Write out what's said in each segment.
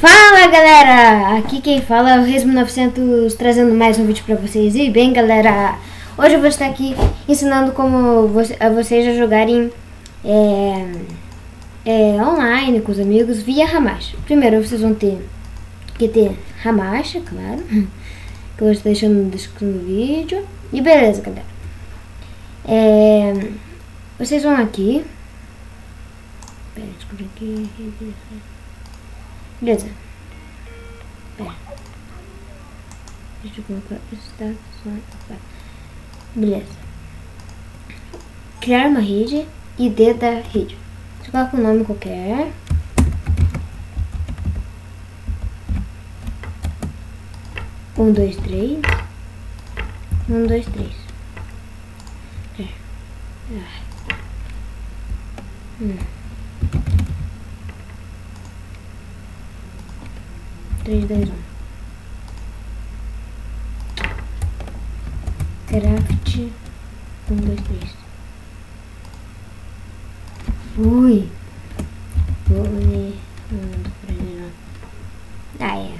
Fala galera, aqui quem fala é o Resmo 900 trazendo mais um vídeo pra vocês. E bem galera, hoje eu vou estar aqui ensinando como você, a vocês a jogarem é, é, online com os amigos via Hamashi Primeiro vocês vão ter que ter Hamashi, claro Que eu vou estar deixando no descrição do vídeo. E beleza galera. É, Vocês vão aqui. Pera, aqui Beleza. Pera. Deixa eu colocar estação. Beleza. Criar uma rede. ID da rede. Você coloca um nome qualquer. Um, dois, três. Um, dois, três. É. Ah. Hum. 3, 2, 1. Craft 1, 2, 3. Ui. Ui. Ah, é.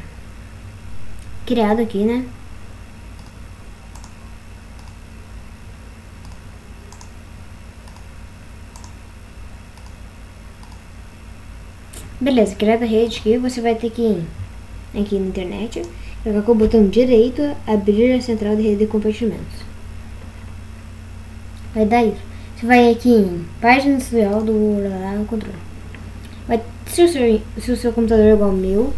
Criado aqui, né? Beleza, criada a rede aqui, você vai ter que aqui na internet, jogar com o botão direito, abrir a central de rede de compartimentos. Vai dar isso. Você vai aqui em página inicial do lá, controle. Vai, se, o seu, se o seu computador é igual ao meu,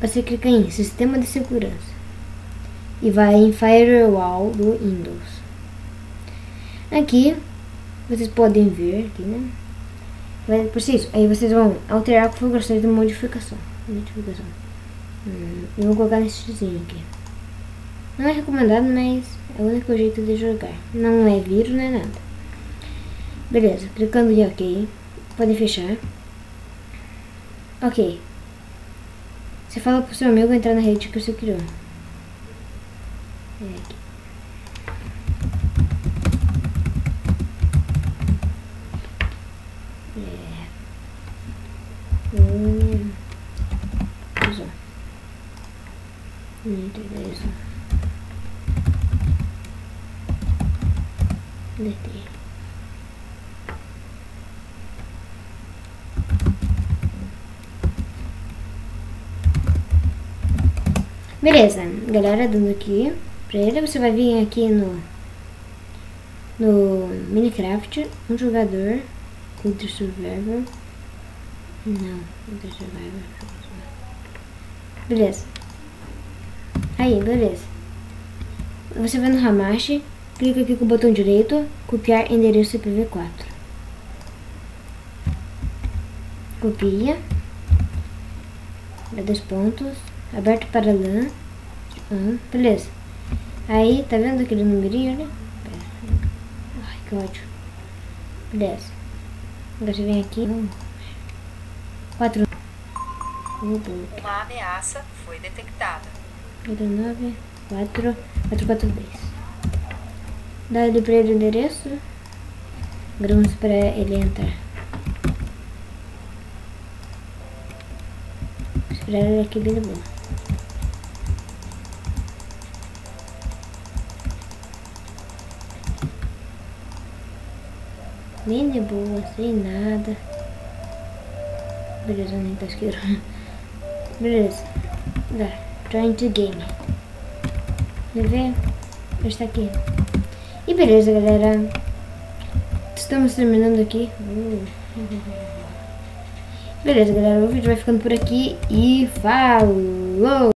você clica em Sistema de Segurança e vai em Firewall do Windows. Aqui vocês podem ver aqui, né? Vai por isso. Aí vocês vão alterar a configuração de modificação. Modificação. Hum, eu vou colocar nesse xizinho aqui. Não é recomendado, mas é o único jeito de jogar. Não é vírus, não é nada. Beleza, clicando em OK. Pode fechar. Ok. Você fala pro seu amigo entrar na rede que você criou. É aqui. É. Hum. Beleza. Deletei. Beleza, galera, dando aqui pra ele, você vai vir aqui no no Minecraft, um jogador, Counter Survivor, não, Counter Survivor, beleza, Aí, beleza. Você vai no Hamashi, clica aqui com o botão direito, copiar endereço IPv4. Copia. Dá dois pontos. Aberto para LAN. Ah, beleza. Aí, tá vendo aquele numerinho, né? Ai, que ódio. Beleza. Agora você vem aqui. Quatro. Uma ameaça foi detectada. 9, 4, 4, 4, 2. Dá ele para ele o endereço. Vamos esperar ele entrar. Esperar ele aqui bem de boa. Bem de boa, sem nada. Beleza, nem tá esquerdo. Beleza. Dá. Trying to game. Quer ver? Está aqui. E beleza, galera. Estamos terminando aqui. Beleza, galera. O vídeo vai ficando por aqui. E falou!